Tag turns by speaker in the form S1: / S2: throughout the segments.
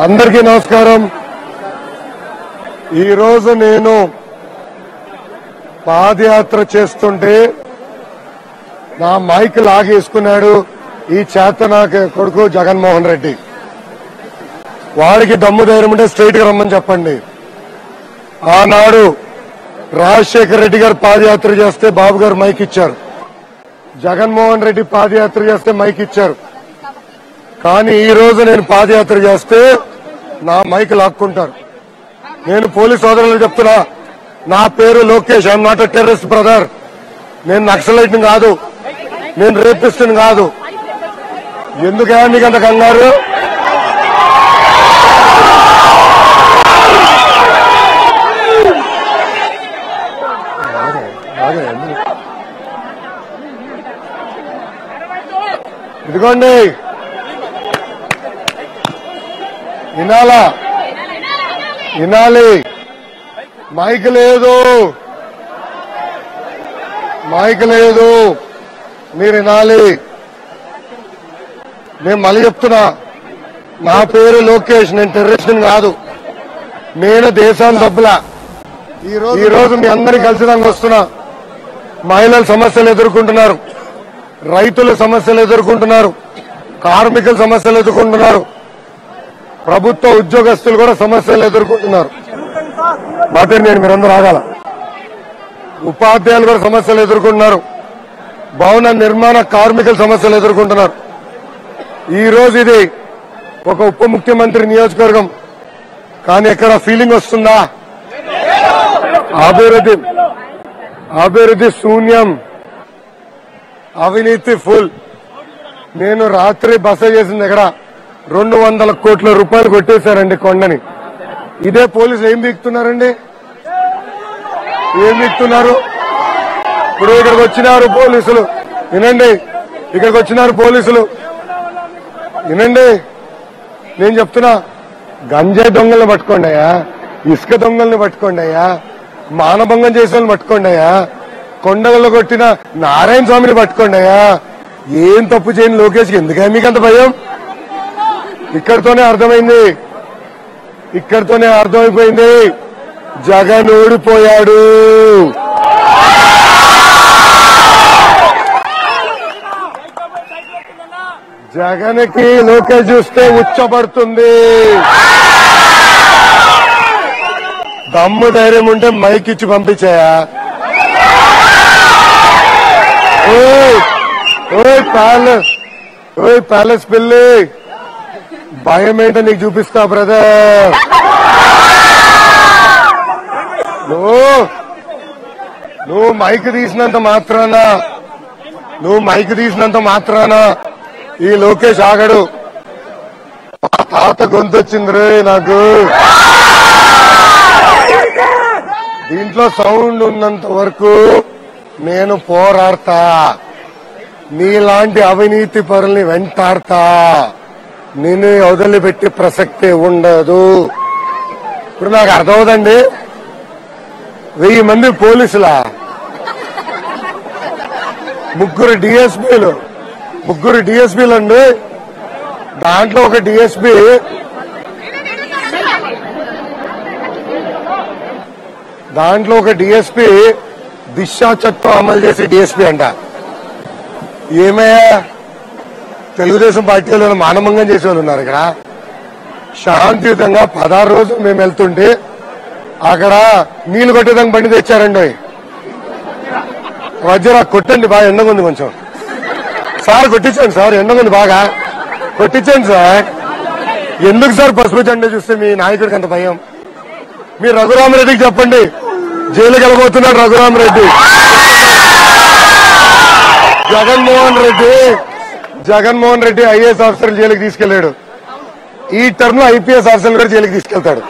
S1: అందరికీ నమస్కారం. ఈరోజు నేను పాదయాత్ర చేస్తుంటే నా మైక్ లాగేసుకున్నాడు ఈ చేత నాకు కొడుకు జగన్మోహన్ రెడ్డి. వాడికి దమ్ము ధైర్యం ఉంటే స్ట్రైట్గా రమ్మని చెప్పండి. ఆనాడు రాజశేఖర రెడ్డి గారు పాదయాత్ర చేస్తే బాబు గారు మైక్ ఇచ్చారు. జగన్మోహన్ రెడ్డి పాదయాత్ర చేస్తే మైక్ ఇచ్చారు. కానీ ఈ రోజు నేను పాదయాత్ర చేస్తే నా మైక్ లాక్కుంటారు. నేను పోలీస్ సోదరులు చెప్తున్నా నా పేరు Lokesh I'm not terrorist brother నేను నక్సలైట్ కాదు నేను రేపిస్ట్ కాదు. ఎందుకే నీకు అంత కంగారు? ఇదిగోండి. వినాలా? వినాలి. మైక్ లేదు. మైక్ లేదు. మీరు వినాలి. నేను మళ్ళీ చెప్తున్నా. నా పేరు లోకేష్ నేను టెర్రరిస్ట్ కాదు. నేను దేశాన్ని డబ్బులా ఈ రోజు మీ అందరికి కలిసిదానికి వస్తున్నా. మహిళల సమస్యలు ఎదుర్కొంటున్నారు. రైతుల సమస్యలు ఎదుర్కొంటున్నారు. కార్మికుల సమస్యలు ఎదుర్కొంటున్నారు. ప్రభుత్వ ఉద్యోగస్తులు కూడా సమస్యలు ఎదుర్కొంటున్నారు. మాట నేను మీరందరూ ఆగాల. ఉపాధ్యాయులు కూడా సమస్యలు ఎదుర్కొంటున్నారు. భవన నిర్మాణ కార్మికుల సమస్యలు ఎదుర్కొంటున్నారు. ఈ రోజు ఇది ఒక ఉప ముఖ్యమంత్రి నియోజకవర్గం. కానీ ఎక్కడ ఫీలింగ్ వస్తుందా? అభివృద్ధి. అభివృద్ధి శూన్యం. అవినీతి ఫుల్. నేను రాత్రి బస చేసింది ఎక్కడ? రెండు వందల కోట్ల రూపాయలు కొట్టేశారండి కొండని. ఇదే పోలీసులు ఏం బీక్తున్నారండి? ఏం బీక్తున్నారు? ఇప్పుడు ఇక్కడికి వచ్చినారు పోలీసులు. వినండి ఇక్కడికి వచ్చినారు పోలీసులు. వినండి నేను చెప్తున్నా గంజాయి దొంగల్ని పట్టుకోండి అయ్యా ఇసుక దొంగల్ని పట్టుకోండి అయ్యా మానభంగం చేసిన వాళ్ళని పట్టుకోండి అయ్యా కొండగల్లో కొట్టిన నారాయణ స్వామిని పట్టుకోండి అయ్యా. ఏం తప్పు చేయని లోకేష్కి ఎందుకే మీకు అంత భయం? ఇక్కడితోనే అర్థమైంది. ఇక్కడితోనే అర్థమైపోయింది. జగన్ ఓడిపోయాడు జగన్కి లోకేష్ చూస్తే ఉచ్చబడుతుంది. దమ్ము ధైర్యం ఉంటే మైక్ ఇచ్చి పంపించాయా? ఓయ్ ఓయ్ ప్యాలెస్ ఓయ్ ప్యాలెస్ పిల్లి. భయం ఏంటో నీకు చూపిస్తా బ్రదర్ నువ్వు నువ్వు మైక్ తీసినంత మాత్రాన నువ్వు మైక్ తీసినంత మాత్రాన ఈ లోకేష్ ఆగడు. తాత గొంతు వచ్చింది రే నాకు. దీంట్లో సౌండ్ ఉన్నంత వరకు నేను పోరాడతా. నీలాంటి అవినీతి పరుల్ని వెంటాడతా. నేను వదిలిపెట్టి ప్రసక్తి ఉండదు. ఇప్పుడు నాకు అర్థమవుదండి? వెయ్యి మంది పోలీసులా? ముగ్గురు డిఎస్పీలు. ముగ్గురు డిఎస్పీలు అండి దాంట్లో ఒక డిఎస్పీ దాంట్లో ఒక డిఎస్పీ దిశా చట్టం అమలు చేసే డిఎస్పీ అంట. ఏమయ్యా? తెలుగుదేశం పార్టీలో మానభంగం చేసే వాళ్ళు ఉన్నారు ఇక్కడ. శాంతియుతంగా పదహారు రోజులు మేము వెళ్తుంటే అక్కడ నీళ్ళు కొట్టేదానికి బండి తెచ్చారండి వజ్ర కొట్టండి బాగా ఎండగుంది ఉంది కొంచెం. సార్ కొట్టించండి సార్ ఎండగుంది ఉంది బాగా. కొట్టించండి సార్. ఎందుకు సార్ పసుపు జెండా చూస్తే మీ నాయకుడికి అంత భయం? మీరు రఘురామరెడ్డికి చెప్పండి. జైలుకి వెళ్ళబోతున్నాడు రఘురామరెడ్డి. జగన్మోహన్ రెడ్డి. జగన్మోహన్ రెడ్డి ఐఏఎస్ ఆఫీసర్ జైలుకి తీసుకెళ్ళాడు ఈ టర్మ్లో ఐపీఎస్ ఆఫీసర్ కూడా జైలుకి తీసుకెళ్తాడు.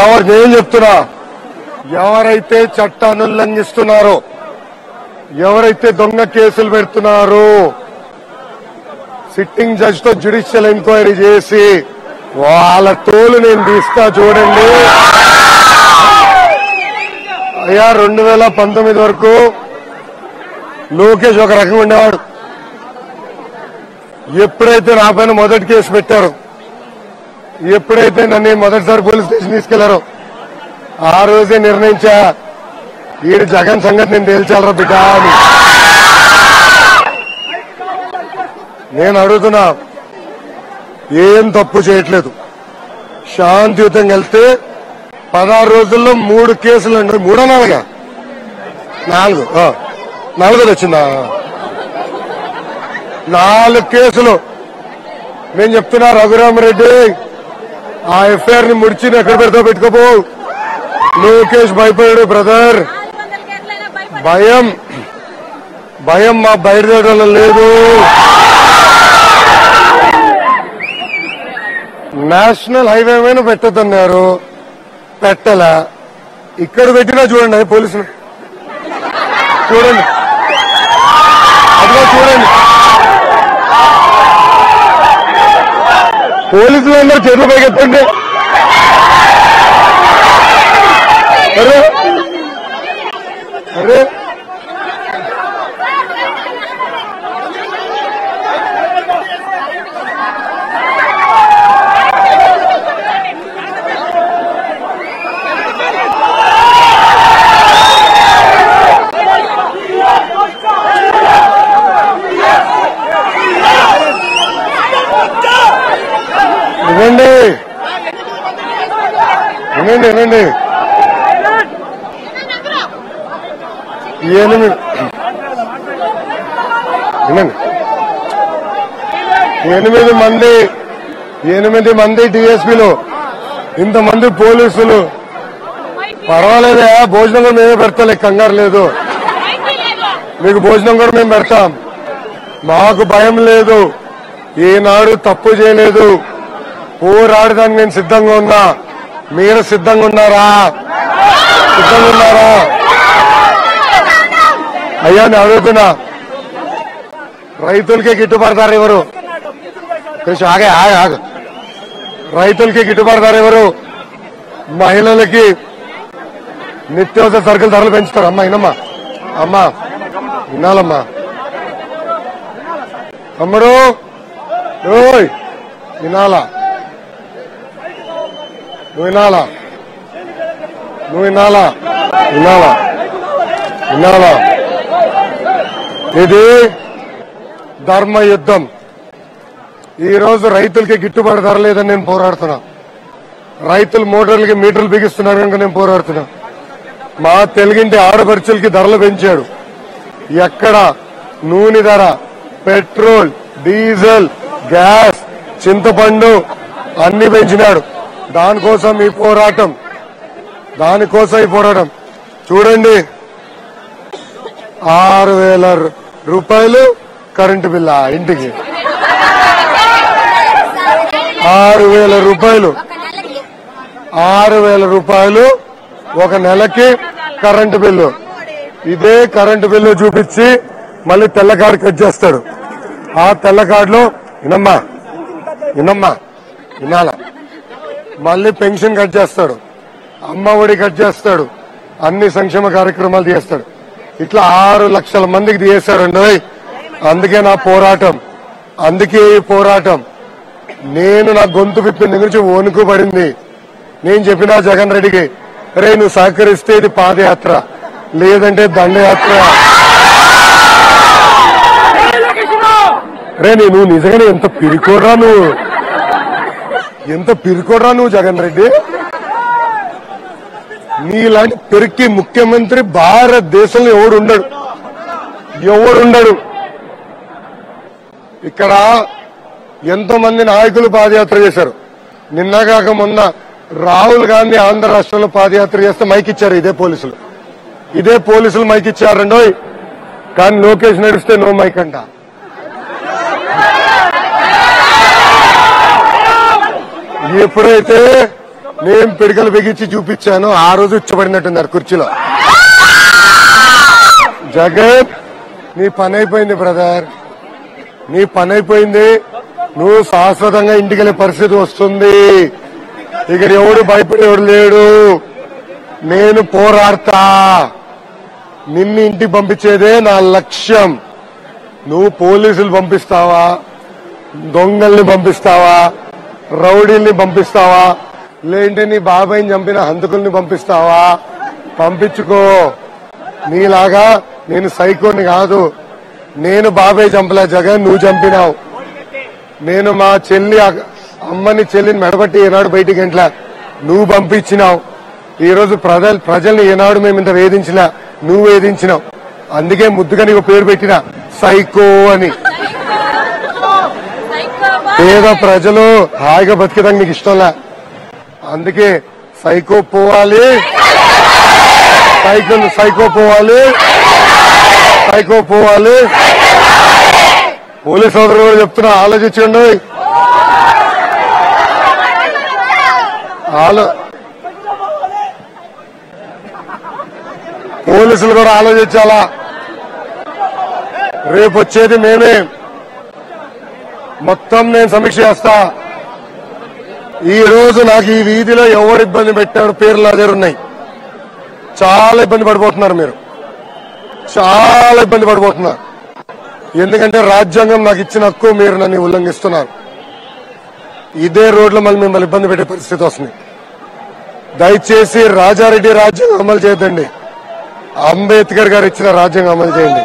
S1: ఎవరు నేను చెప్తున్నా ఎవరైతే చట్టాన్ని ఉల్లంఘిస్తున్నారో ఎవరైతే దొంగ కేసులు పెడుతున్నారో సిట్టింగ్ జడ్జ్తో జ్యుడిషియల్ ఎంక్వైరీ చేసి వాళ్ళ తోలు నేను తీస్తా చూడండి. అయ్యా రెండు వేల పంతొమ్మిది వరకు లోకేష్ ఒక రకంగా ఉండేవాడు. ఎప్పుడైతే నా పైన మొదటి కేసు పెట్టారో ఎప్పుడైతే నన్ను మొదటిసారి పోలీస్ స్టేషన్ తీసుకెళ్ళారో ఆ రోజే నిర్ణయించా వీడు జగన్ సంగతి నేను తేల్చాలరా బిడ్డ అని. నేను అడుగుతున్నా ఏం తప్పు చేయట్లేదు. శాంతియుతంగా వెళ్తే పదహారు రోజుల్లో మూడు కేసులు అండి మూడో నాలుగా? నాలుగు నలుగురు వచ్చిందా నాలుగు కేసులు. నేను చెప్తున్నా రఘురామరెడ్డి ఆ ఎఫ్ఐఆర్ని ముడిచి ఎక్కడ పెడతావు పెట్టుకోపో. లోకేష్ భయపడాడు బ్రదర్. భయం. భయం మా బయటదేయడంలో లేదు. నేషనల్ హైవే మీద పెట్టద్దన్నారు పెట్టలా. ఇక్కడ పెట్టినా చూడండి పోలీసులు. చూడండి. అదిగో చూడండి. పోలీసులందరూ చేతులు పైకెత్తండి అరే అరే వినండి వినండి వినండి ఎనిమిది వినండి. ఎనిమిది మంది ఎనిమిది మంది డిఎస్పీలు ఇంతమంది పోలీసులు. పర్వాలేదా భోజనం కూడా మేమే పెడతాం కంగారు లేదు. మీకు భోజనం కూడా మేము పెడతాం. మాకు భయం లేదు. ఈనాడు తప్పు చేయలేదు. పోరాడడానికి నేను సిద్ధంగా ఉన్నా. మీరు సిద్ధంగా ఉన్నారా? సిద్ధంగా ఉన్నారా? అయ్యా నేను అడుగుతున్నా. రైతులకి గిట్టుబడతారు ఎవరు? కొంచెం ఆగే ఆగ ఆగ. రైతులకి గిట్టుబడతారు ఎవరు? మహిళలకి నిత్యావసర సరుకుల ధరలు పెంచుతారు. అమ్మా ఇనమ్మా అమ్మా వినాలమ్మా. తమ్ముడు ఓయ్ వినాలా? నువ్వు వినాలా? నువ్వు వినాలా? వినాలా? వినాలా? ఇది ధర్మ యుద్ధం ఈరోజు రైతులకి గిట్టుబాటు ధర లేదని నేను పోరాడుతున్నా. రైతులు మోటార్లకి మీటర్లు బిగిస్తున్నారు కనుక నేను పోరాడుతున్నా. మా తెలుగింటి ఆడపడుచులకి ధరలు పెంచాడు. ఎక్కడ నూనె ధర పెట్రోల్ డీజిల్ గ్యాస్ చింతపండు అన్ని పెంచినాడు. దానికోసం ఈ పోరాటం దానికోసం ఈ పోరాటం. చూడండి ఆరు వేల రూపాయలు కరెంటు బిల్ల ఇంటికి. ఆరు వేల రూపాయలు. ఆరు వేల రూపాయలు ఒక నెలకి కరెంటు బిల్లు. ఇదే కరెంటు బిల్లు చూపించి మళ్ళీ తెల్ల కార్డు కట్ చేస్తాడు. ఆ తెల్ల కార్డులో ఇనమ్మా ఇనమ్మా ఇనాల మళ్ళీ పెన్షన్ కట్ చేస్తాడు. అమ్మ ఒడి కట్ చేస్తాడు. అన్ని సంక్షేమ కార్యక్రమాలు చేస్తాడు. ఇట్లా ఆరు లక్షల మందికి తీయేస్తాడండి అందుకే నా పోరాటం. అందుకే ఈ పోరాటం. నేను నా గొంతు విప్పిన నుంచి వణుకుపడింది నేను చెప్పిన జగన్ రెడ్డికి రే నువ్వు సహకరిస్తే ఇది పాదయాత్ర. లేదంటే దండయాత్ర. రే నువ్వు నిజంగానే ఎంత పిరికోడ్రా నువ్వు? ఎంత పిరికోడ్రా నువ్వు జగన్ రెడ్డి? నీలాంటి పెరికి ముఖ్యమంత్రి భారతదేశంలో ఎవడు ఉండడు ఎవడు ఇక్కడ ఎంతో మంది నాయకులు పాదయాత్ర చేశారు. నిన్న కాక మొన్న రాహుల్ గాంధీ ఆంధ్ర రాష్ట్రంలో పాదయాత్ర చేస్తే మైక్ ఇచ్చారు ఇదే పోలీసులు. ఇదే పోలీసులు మైక్ కానీ లోకేష్ నడిస్తే నో మైక్ అంట. ఎప్పుడైతే నేను పిడికలు బిగించి చూపించాను. ఆ రోజు ఇచ్చబడినట్టున్నారు కుర్చీలో. జగన్ నీ పని అయిపోయింది బ్రదర్. నీ పని అయిపోయింది. నువ్వు శాశ్వతంగా ఇంటికి వెళ్ళే పరిస్థితి వస్తుంది. ఇక్కడ ఎవడు భయపడేవాడు లేడు. నేను పోరాడతా. నిన్ను ఇంటికి పంపించేదే నా లక్ష్యం. నువ్వు పోలీసులు పంపిస్తావా? దొంగల్ని పంపిస్తావా? రౌడీల్ని పంపిస్తావా? లేంటే నీ బాబాయిని చంపిన హంతకుల్ని పంపిస్తావా? పంపించుకో. నీలాగా నేను సైకోని కాదు. నేను బాబాయ్ చంపలే జగన్ నువ్వు చంపినావు. నేను మా చెల్లి అమ్మని చెల్లిని మెడబట్టి ఏనాడు బయటికి ఎంట్లా నువ్వు పంపించినావు. ఈ రోజు ప్రజలు ప్రజల్ని ఏనాడు మేము ఇంత వేధించినా నువ్వు వేధించినావు. అందుకే ముద్దుగా నీకు పేరు పెట్టిన సైకో అని. పేద ప్రజలు హాయిగా బతికేదానికి నీకు ఇష్టంలా. అందుకే సైకో పోవాలి. సైకిల్ సైకో పోవాలి. సైకో పోవాలి. పోలీస్ సోదరులు కూడా చెప్తున్నా ఆలోచించండి. ఆలో పోలీసులు కూడా ఆలోచించాలా? రేపు వచ్చేది మేమే. మొత్తం నేను సమీక్ష చేస్తా. ఈ రోజు నాకు ఈ వీధిలో ఎవరు ఇబ్బంది పెట్టారు పేర్లు నా దగ్గర ఉన్నాయి. చాలా ఇబ్బంది పడిపోతున్నారు మీరు. చాలా ఇబ్బంది పడిపోతున్నారు. ఎందుకంటే రాజ్యాంగం నాకు ఇచ్చిన హక్కు మీరు నన్ను ఉల్లంఘిస్తున్నారు. ఇదే రోడ్లో మళ్ళీ మిమ్మల్ని ఇబ్బంది పెట్టే పరిస్థితి వస్తుంది. దయచేసి రాజారెడ్డి రాజ్యాంగం అమలు చేయదండి అంబేద్కర్ గారు ఇచ్చిన రాజ్యాంగం అమలు చేయండి.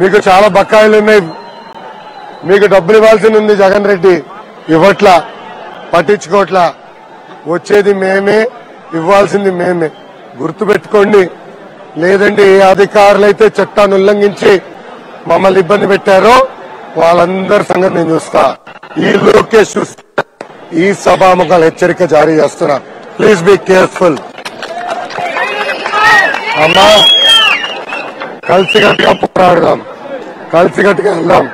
S1: మీకు చాలా బకాయిలు ఉన్నాయి. మీకు డబ్బులు ఇవ్వాల్సింది ఉంది జగన్ రెడ్డి. ఇవ్వట్లా. పట్టించుకోవట్లా వచ్చేది మేమే ఇవ్వాల్సింది మేమే. గుర్తు పెట్టుకోండి లేదంటే ఏ అధికారులైతే చట్టాన్ని ఉల్లంఘించి మమ్మల్ని ఇబ్బంది పెట్టారో వాళ్ళందరి సంగతి నేను చూస్తా. ఈ లోకేష్ చూస్తా ఈ సభాముఖాలు హెచ్చరిక జారీ చేస్తున్నా. Please be careful. అమ్మా కలిసికట్టుగా పోరాడదాం. కలిసికట్టుగా వెళ్దాం.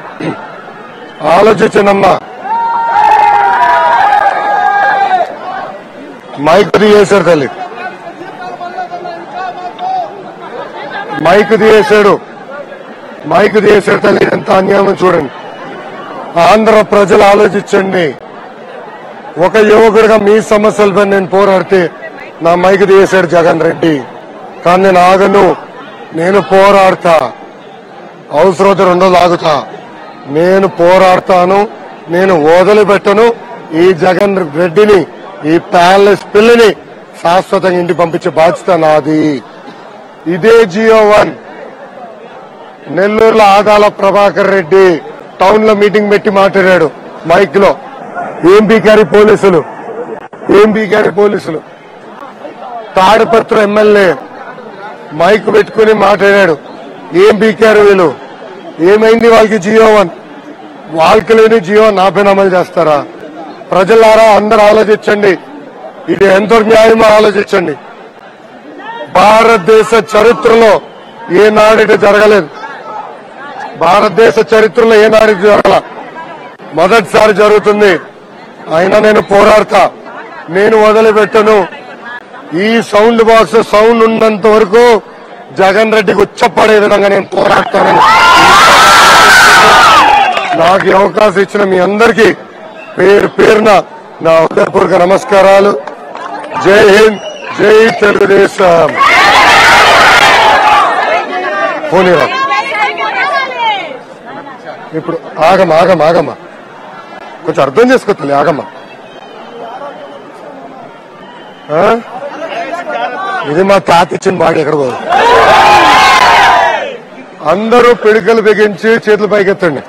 S1: ఆలోచించండమ్మా మైక్ తీయేశాడు తల్లి. మైక్ తీయేశాడు మైక్ తీయేశాడు తల్లి ఎంత అన్యాయం చూడండి. ఆంధ్ర ప్రజలు ఆలోచించండి. ఒక యువకుడిగా మీ సమస్యలపై నేను పోరాడితే నా మైక్ తీయేశాడు జగన్ రెడ్డి. కానీ నేను ఆగను. నేను పోరాడతా. అవసరం రెండో లాగుతా నేను పోరాడతాను. నేను వదిలిపెట్టను ఈ జగన్ రెడ్డిని ఈ ప్యాలెస్ పిల్లని శాశ్వతంగా ఇంటి పంపించే బాధ్యత నాది. ఇదే జియో వన్. నెల్లూరులో ఆదాల ప్రభాకర్ రెడ్డి టౌన్లో మీటింగ్ పెట్టి మాట్లాడాడు మైక్లో ఏం పీకారి పోలీసులు? ఏం పీకారి పోలీసులు? తాడిపత్ర ఎమ్మెల్యే మైక్ పెట్టుకుని మాట్లాడాడు. ఏం పీకారు వీళ్ళు? ఏమైంది వాళ్ళకి జియో వన్? వాళ్ళకి లేని జియో నాపై అమలు చేస్తారా? ప్రజలారా అందరు ఆలోచించండి. ఇది ఎంతో న్యాయమో ఆలోచించండి. భారతదేశ చరిత్రలో ఏనాడు జరగలేదు. భారతదేశ చరిత్రలో ఏనాడు జరగల. మొదటిసారి జరుగుతుంది. అయినా నేను పోరాడతా. నేను వదిలిపెట్టను. ఈ సౌండ్ బాక్స్ సౌండ్ ఉన్నంత వరకు జగన్ రెడ్డికి ఉచ్చపడే విధంగా నేను పోరాడతానని. నాకు అవకాశం ఇచ్చిన మీ అందరికీ పేరు పేరున నా హృదయపూర్వక నమస్కారాలు. జై హింద్ జై తెలుగుదేశం. పోనీరా ఇప్పుడు ఆగమ్మ ఆగమ్మ ఆగమ్మ. కొంచెం అర్థం చేసుకోవాలి ఆగమ్మ. ఆ? ఇది మా తాత ఇచ్చిన మాట ఎక్కడ పోదు. అందరూ పిడికలు బిగించి చేతులు పైకెత్తండి.